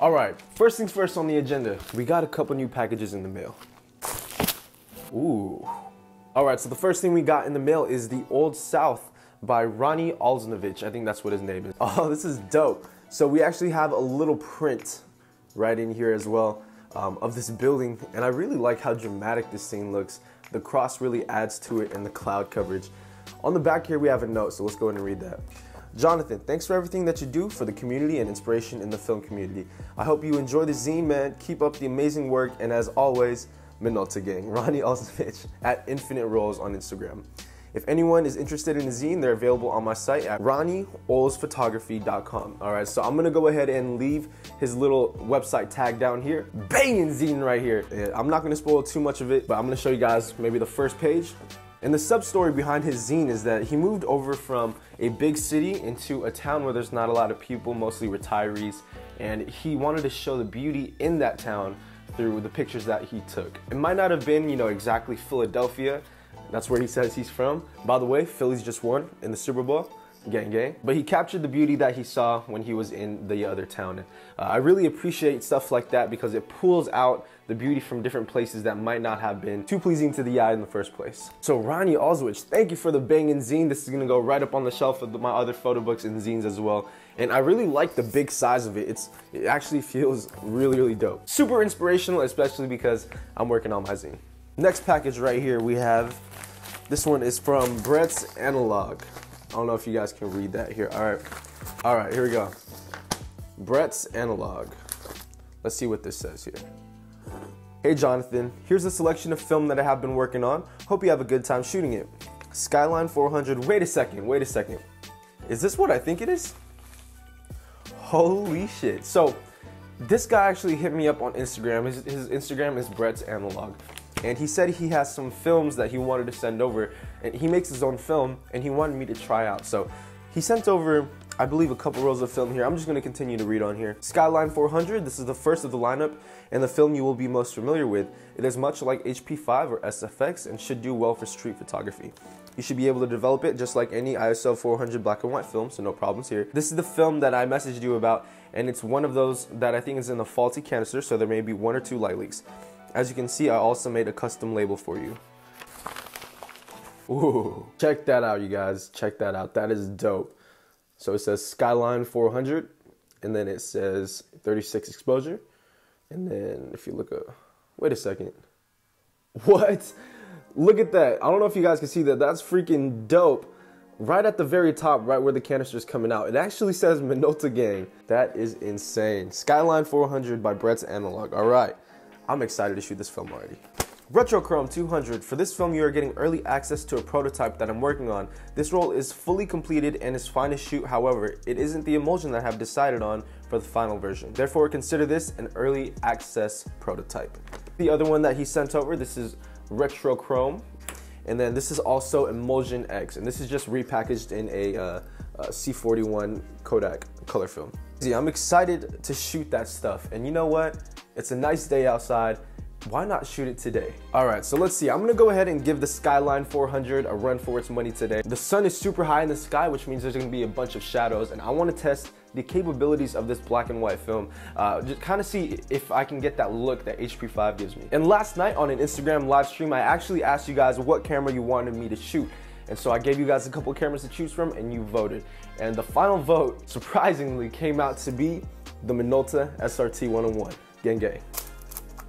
All right, first things first on the agenda. We got a couple new packages in the mail. Ooh. All right, so the first thing we got in the mail is the Old South by Ronnie Alznovich. I think that's what his name is. Oh, this is dope. So we actually have a little print right in here as well um, of this building, and I really like how dramatic this scene looks. The cross really adds to it and the cloud coverage. On the back here, we have a note, so let's go ahead and read that. Jonathan, thanks for everything that you do for the community and inspiration in the film community. I hope you enjoy the zine, man. Keep up the amazing work, and as always, Minolta Gang, Ronnie Alznovich at Infinite Rolls on Instagram. If anyone is interested in the zine, they're available on my site at ronnieolsphotography.com. All right, so I'm gonna go ahead and leave his little website tag down here. Banging zine right here. I'm not gonna spoil too much of it, but I'm gonna show you guys maybe the first page. And the sub story behind his zine is that he moved over from a big city into a town where there's not a lot of people, mostly retirees, and he wanted to show the beauty in that town through the pictures that he took. It might not have been, you know, exactly Philadelphia. That's where he says he's from. By the way, Phillies just won in the Super Bowl gang gang. But he captured the beauty that he saw when he was in the other town. Uh, I really appreciate stuff like that because it pulls out the beauty from different places that might not have been too pleasing to the eye in the first place. So Ronnie Alznovich, thank you for the banging zine. This is gonna go right up on the shelf of my other photo books and zines as well. And I really like the big size of it. It's It actually feels really, really dope. Super inspirational, especially because I'm working on my zine. Next package right here we have, this one is from Brett's Analog. I don't know if you guys can read that here. All right. All right, here we go. Brett's Analog. Let's see what this says here. Hey Jonathan, here's a selection of film that I have been working on. Hope you have a good time shooting it. Skyline 400. Wait a second, wait a second. Is this what I think it is? Holy shit. So, this guy actually hit me up on Instagram. His, his Instagram is Brett's Analog and he said he has some films that he wanted to send over and he makes his own film and he wanted me to try out so he sent over I believe a couple rolls of film here. I'm just going to continue to read on here. Skyline 400, this is the first of the lineup and the film you will be most familiar with. It is much like HP5 or SFX and should do well for street photography. You should be able to develop it just like any ISO 400 black and white film, so no problems here. This is the film that I messaged you about and it's one of those that I think is in a faulty canister, so there may be one or two light leaks. As you can see, I also made a custom label for you. Ooh, check that out, you guys. Check that out. That is dope. So it says Skyline 400, and then it says 36 exposure. And then if you look at, wait a second. What? Look at that. I don't know if you guys can see that. That's freaking dope. Right at the very top, right where the canister is coming out, it actually says Minolta Gang. That is insane. Skyline 400 by Brett's Analog. All right. I'm excited to shoot this film already. Retrochrome 200. For this film, you are getting early access to a prototype that I'm working on. This roll is fully completed and is fine to shoot, however, it isn't the emulsion that I have decided on for the final version. Therefore, consider this an early access prototype. The other one that he sent over, this is Retrochrome. And then this is also Emulsion X, and this is just repackaged in a uh, uh, C41 Kodak color film. See, I'm excited to shoot that stuff, and you know what? It's a nice day outside. Why not shoot it today? All right, so let's see. I'm gonna go ahead and give the Skyline 400 a run for its money today. The sun is super high in the sky, which means there's gonna be a bunch of shadows, and I wanna test the capabilities of this black and white film. Uh, just kind of see if I can get that look that HP5 gives me. And last night on an Instagram live stream, I actually asked you guys what camera you wanted me to shoot. And so I gave you guys a couple cameras to choose from and you voted. And the final vote, surprisingly, came out to be the Minolta SRT-101.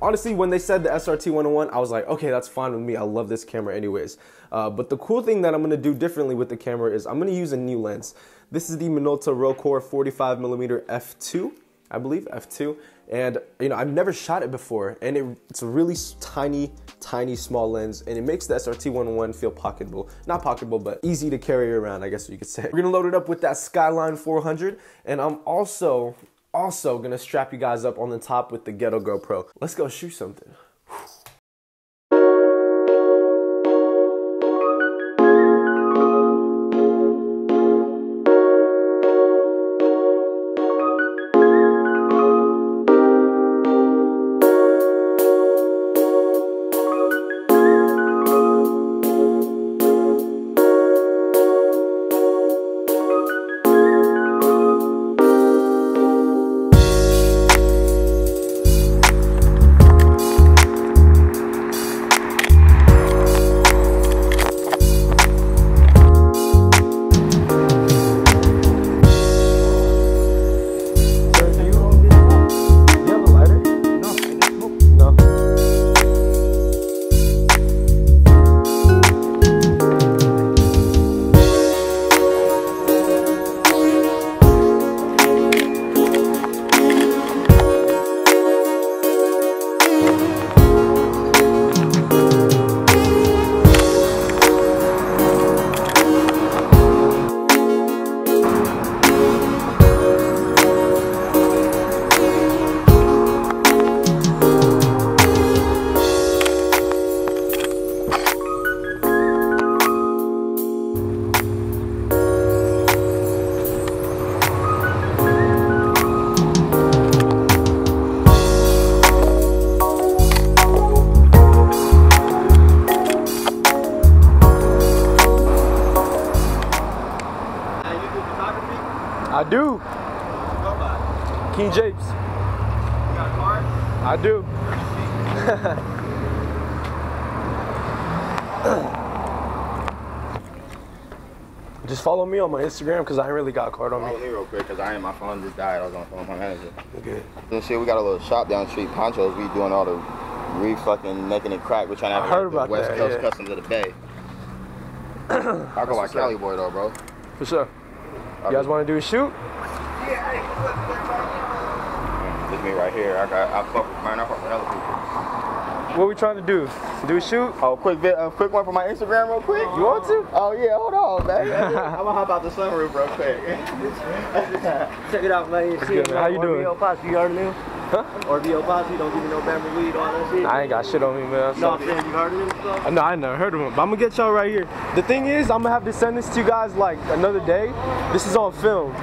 Honestly, when they said the SRT101, I was like, okay, that's fine with me. I love this camera anyways. Uh, but the cool thing that I'm gonna do differently with the camera is I'm gonna use a new lens. This is the Minolta Rokkor 45mm f2, I believe, f2. And you know, I've never shot it before and it, it's a really tiny, tiny small lens and it makes the SRT101 feel pocketable. Not pocketable, but easy to carry around, I guess you could say. We're gonna load it up with that Skyline 400 and I'm also also gonna strap you guys up on the top with the Ghetto GoPro. Let's go shoot something. Do. King Japes. You got a card? I do. Just follow me on my Instagram because I ain't really got a card on Follow me. me real quick, cause I ain't my phone just died. I was on the phone with my manager. Okay. And shit, we got a little shop down the street, Ponchos. We doing all the re fucking making it crack. We're trying to have I like, heard the about West that, Coast yeah. customs of the Bay. I go by Cali boy though, bro. For sure. You guys want to do a shoot? Yeah, This me right here. I got I fuck with man. I fuck with other people. What we trying to do? Do a shoot? Oh, quick bit, uh, quick one for my Instagram, real quick. You want to? Oh yeah, hold on, man. I'm gonna hop out the sunroof real quick. Check it out, man. You see good, man. How you doing? Orville Posse, you heard of them? Huh? Orville Posse, don't give me no Bama weed, all that shit. I ain't got shit on me, man. No, I'm saying you heard of them stuff? No, I never heard of him, but I'm gonna get y'all right here. The thing is, I'm gonna have to send this to you guys like another day. This is on film.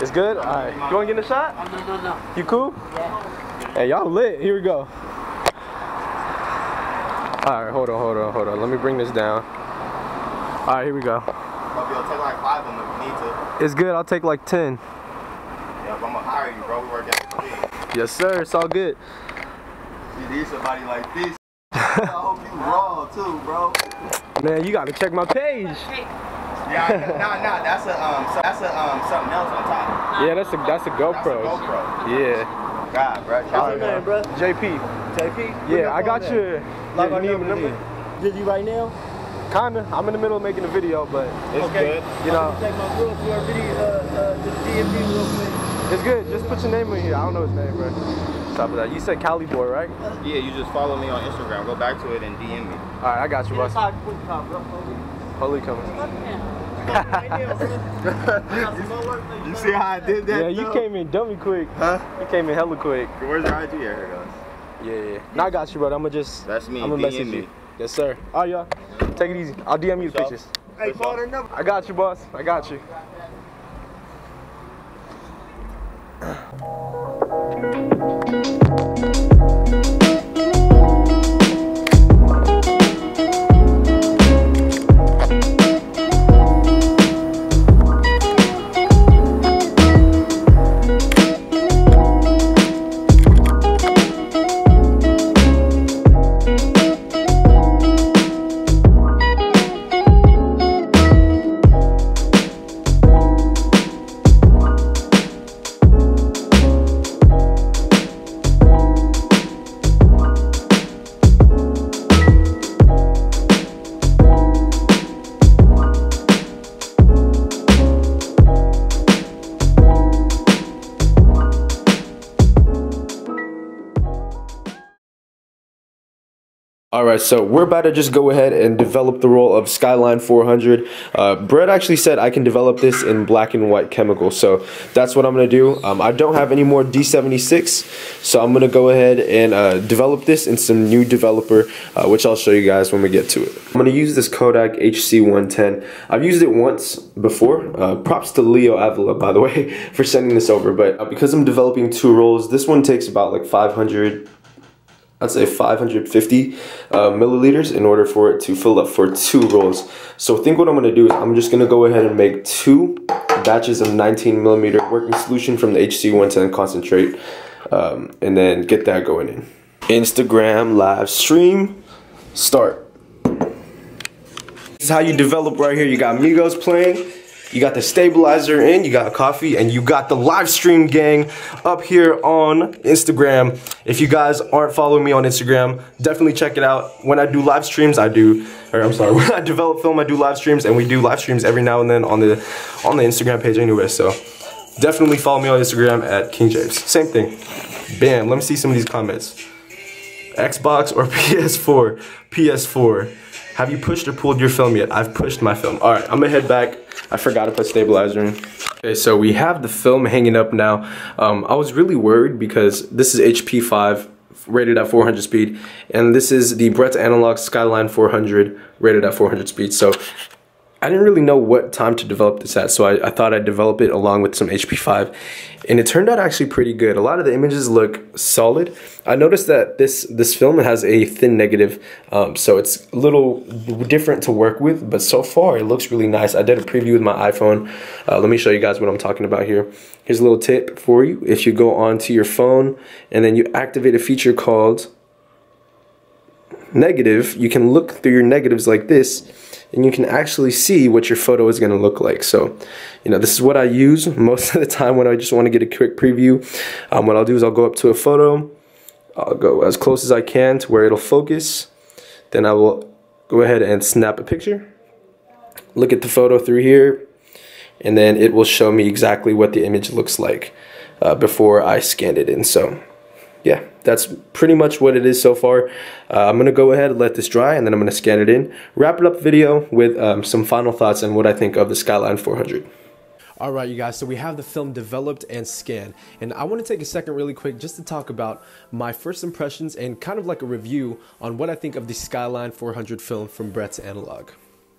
It's good? Alright. You wanna get in a shot? No, no, no. You cool? Yeah. Hey, y'all lit. Here we go. Alright, hold on, hold on, hold on. Let me bring this down. Alright, here we go. I'll be able to take like five of them if you need to. It's good. I'll take like 10. Yeah, but I'm gonna hire you, bro. We work at the street. Yes, sir. It's all good. You need somebody like this. I hope you raw too, bro. Man, you gotta check my page. Yeah, I- nah, nah. That's a um, so, that's a um, something else on top. Yeah, that's a that's a That's a GoPro. GoPro. Yeah. God, bro. What's your name, bro? JP. JP? Yeah, I got your. Like yeah, our you need my number number? Did you right now? Kinda. I'm in the middle of making a video, but it's Okay. good. You know, Check my girl to our video, uh, uh, to the DMV real quick. It's good. Just put your name in here. I don't know his name, bro. Stop with that. You said Cali boy, right? Yeah, you just follow me on Instagram. Go back to it and DM me. All right, I got you, boss. Talk, quick bro. Holy coming. Right now, bro. I got some more work for you, You see how I did that? Yeah, you though? came in dummy quick. Huh? You came in hella quick. Where's your IG? Yeah, here it goes. Yeah, yeah. Now I got you, bro. I'm gonna just. That's me. I'm gonna DM message me. you. Yes, sir. All right, y'all. Take it easy. I'll DM you the pictures. Hey, call that number. I got you, boss. I got you. Thank you. So we're about to just go ahead and develop the roll of Skyline 400. Uh, Brett actually said I can develop this in black and white chemical, so that's what I'm gonna do. Um, I don't have any more D76, so I'm gonna go ahead and uh, develop this in some new developer, uh, which I'll show you guys when we get to it. I'm gonna use this Kodak HC110. I've used it once before. Uh, props to Leo Avila, by the way, for sending this over. But uh, because I'm developing two rolls, this one takes about like 500. I'd say 550 uh, milliliters in order for it to fill up for two rolls. So I think what I'm gonna do is I'm just gonna go ahead and make two batches of 19 millimeter working solution from the HC110 concentrate um, and then get that going in. Instagram live stream, start. This is how you develop right here. You got Migos playing. You got the stabilizer in, you got coffee, and you got the live stream gang up here on Instagram. If you guys aren't following me on Instagram, definitely check it out. When I do live streams, I do, or I'm sorry, when I develop film, I do live streams, and we do live streams every now and then on the on the Instagram page anyway. So definitely follow me on Instagram at King James. Same thing. Bam. Let me see some of these comments. Xbox or PS4? PS4. Have you pushed or pulled your film yet? I've pushed my film. All right, I'm gonna head back. I forgot to put stabilizer in. Okay, so we have the film hanging up now. Um, I was really worried because this is HP5 rated at 400 speed, and this is the Brett Analog Skyline 400 rated at 400 speed. So I didn't really know what time to develop this at, so I, I thought I'd develop it along with some HP5. And it turned out actually pretty good. A lot of the images look solid. I noticed that this, this film has a thin negative, um, so it's a little different to work with, but so far it looks really nice. I did a preview with my iPhone. Uh, let me show you guys what I'm talking about here. Here's a little tip for you. If you go onto your phone and then you activate a feature called negative, you can look through your negatives like this and you can actually see what your photo is going to look like. So, you know, this is what I use most of the time when I just want to get a quick preview. Um, what I'll do is I'll go up to a photo, I'll go as close as I can to where it'll focus. Then I will go ahead and snap a picture, look at the photo through here, and then it will show me exactly what the image looks like uh, before I scanned it in. So yeah, that's pretty much what it is so far. Uh, I'm to go ahead and let this dry and then I'm to scan it in. Wrap it up video with um, some final thoughts on what I think of the Skyline 400. All right, you guys, so we have the film developed and scanned. And I want to take a second really quick just to talk about my first impressions and kind of like a review on what I think of the Skyline 400 film from Brett's Analog.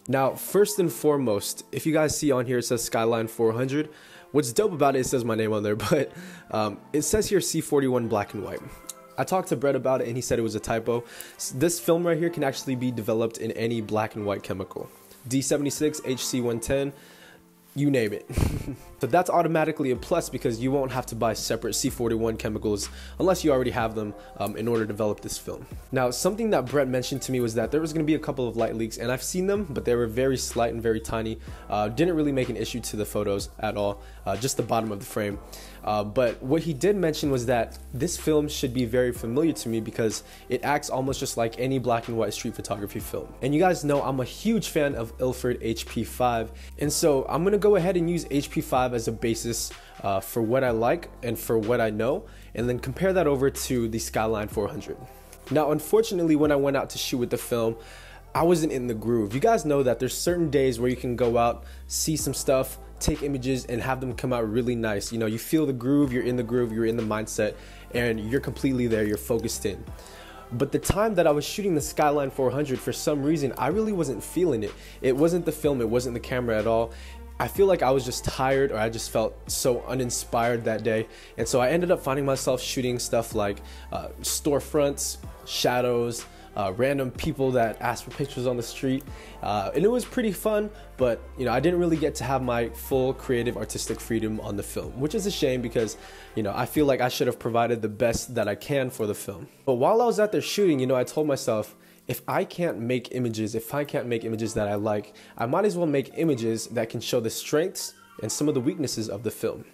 Now, first and foremost, if you guys see on here, it says Skyline 400. What's dope about it, it says my name on there, but um, it says here C41 black and white. I talked to Brett about it and he said it was a typo. This film right here can actually be developed in any black and white chemical. D76, HC110, you name it. so that's automatically a plus because you won't have to buy separate C41 chemicals unless you already have them um, in order to develop this film. Now, something that Brett mentioned to me was that there was going to be a couple of light leaks and I've seen them, but they were very slight and very tiny. Uh, didn't really make an issue to the photos at all, uh, just the bottom of the frame. Uh, but what he did mention was that this film should be very familiar to me because it acts almost just like any black and white street photography film. And you guys know I'm a huge fan of Ilford HP5, and so I'm gonna go ahead and use HP5 as a basis uh, for what I like and for what I know, and then compare that over to the Skyline 400. Now, unfortunately, when I went out to shoot with the film, I wasn't in the groove. You guys know that there's certain days where you can go out, see some stuff, take images and have them come out really nice. You know, you feel the groove, you're in the groove, you're in the mindset, and you're completely there, you're focused in. But the time that I was shooting the Skyline 400, for some reason, I really wasn't feeling it. It wasn't the film, it wasn't the camera at all. I feel like I was just tired or I just felt so uninspired that day. And so I ended up finding myself shooting stuff like uh, storefronts, shadows, uh, random people that asked for pictures on the street. Uh, and it was pretty fun, but you know, I didn't really get to have my full creative artistic freedom on the film, which is a shame because, you know, I feel like I should have provided the best that I can for the film. But while I was out there shooting, you know, I told myself, if I can't make images, if I can't make images that I like, I might as well make images that can show the strengths and some of the weaknesses of the film.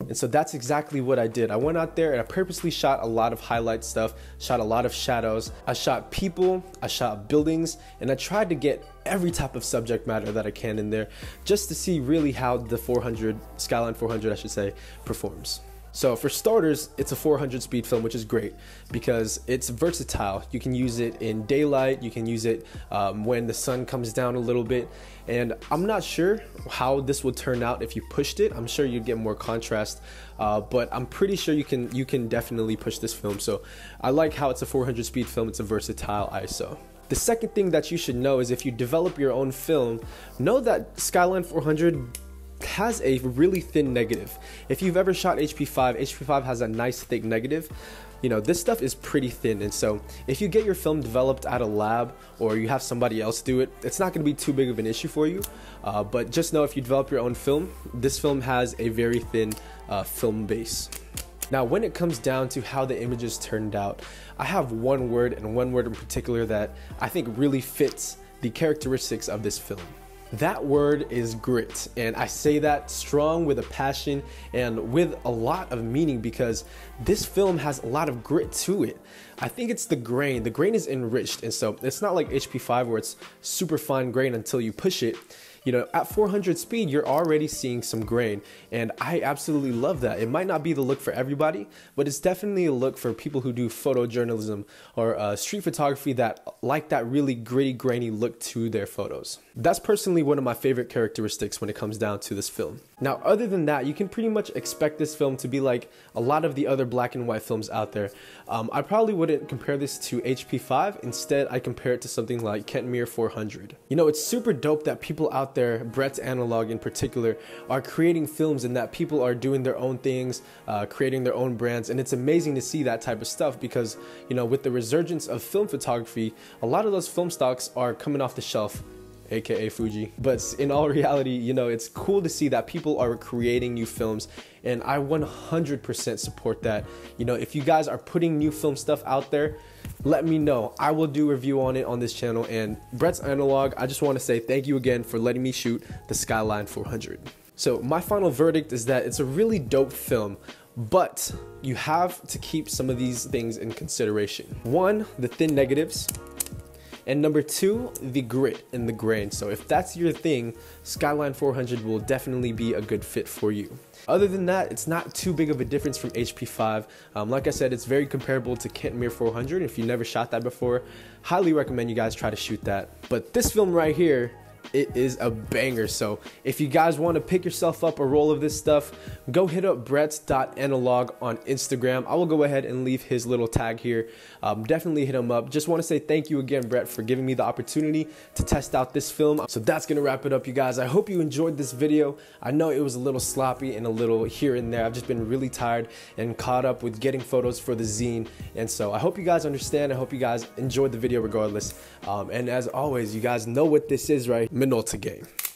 And so that's exactly what I did. I went out there and I purposely shot a lot of highlight stuff, shot a lot of shadows. I shot people, I shot buildings, and I tried to get every type of subject matter that I can in there just to see really how the 400, Skyline 400 I should say, performs. So for starters, it's a 400 speed film, which is great because it's versatile. You can use it in daylight, you can use it um, when the sun comes down a little bit. And I'm not sure how this would turn out if you pushed it. I'm sure you'd get more contrast, uh, but I'm pretty sure you can you can definitely push this film. So I like how it's a 400 speed film. It's a versatile ISO. The second thing that you should know is if you develop your own film, know that Skyline 400 has a really thin negative. If you've ever shot HP5, HP5 has a nice thick negative. You know, this stuff is pretty thin, and so if you get your film developed at a lab or you have somebody else do it, it's not going to be too big of an issue for you. Uh, but just know if you develop your own film, this film has a very thin uh, film base. Now, when it comes down to how the images turned out, I have one word and one word in particular that I think really fits the characteristics of this film. That word is grit, and I say that strong with a passion and with a lot of meaning because this film has a lot of grit to it. I think it's the grain. The grain is enriched, and so it's not like HP5 where it's super fine grain until you push it you know, at 400 speed, you're already seeing some grain. And I absolutely love that. It might not be the look for everybody, but it's definitely a look for people who do photojournalism or uh, street photography that like that really gritty, grainy look to their photos. That's personally one of my favorite characteristics when it comes down to this film. Now, other than that, you can pretty much expect this film to be like a lot of the other black and white films out there. Um, I probably wouldn't compare this to HP5. Instead, I compare it to something like Kentmere 400. You know, it's super dope that people out there, Brett's Analog in particular, are creating films and that people are doing their own things, uh, creating their own brands. And it's amazing to see that type of stuff because, you know, with the resurgence of film photography, a lot of those film stocks are coming off the shelf aka Fuji. But in all reality, you know, it's cool to see that people are creating new films and I 100% support that. You know, if you guys are putting new film stuff out there, let me know. I will do a review on it on this channel and Brett's Analog, I just want to say thank you again for letting me shoot the Skyline 400. So my final verdict is that it's a really dope film, but you have to keep some of these things in consideration. One, the thin negatives. And number two, the grit and the grain. So if that's your thing, Skyline 400 will definitely be a good fit for you. Other than that, it's not too big of a difference from HP5. Um, like I said, it's very comparable to Kentmere 400. If you never shot that before, highly recommend you guys try to shoot that. But this film right here, it is a banger. So if you guys want to pick yourself up a roll of this stuff, go hit up Brett's.analog on Instagram. I will go ahead and leave his little tag here. Um, definitely hit him up. Just want to say thank you again, Brett, for giving me the opportunity to test out this film. So that's going to wrap it up, you guys. I hope you enjoyed this video. I know it was a little sloppy and a little here and there. I've just been really tired and caught up with getting photos for the zine. And so I hope you guys understand. I hope you guys enjoyed the video regardless. Um, and as always, you guys know what this is, right? Minolta Gang.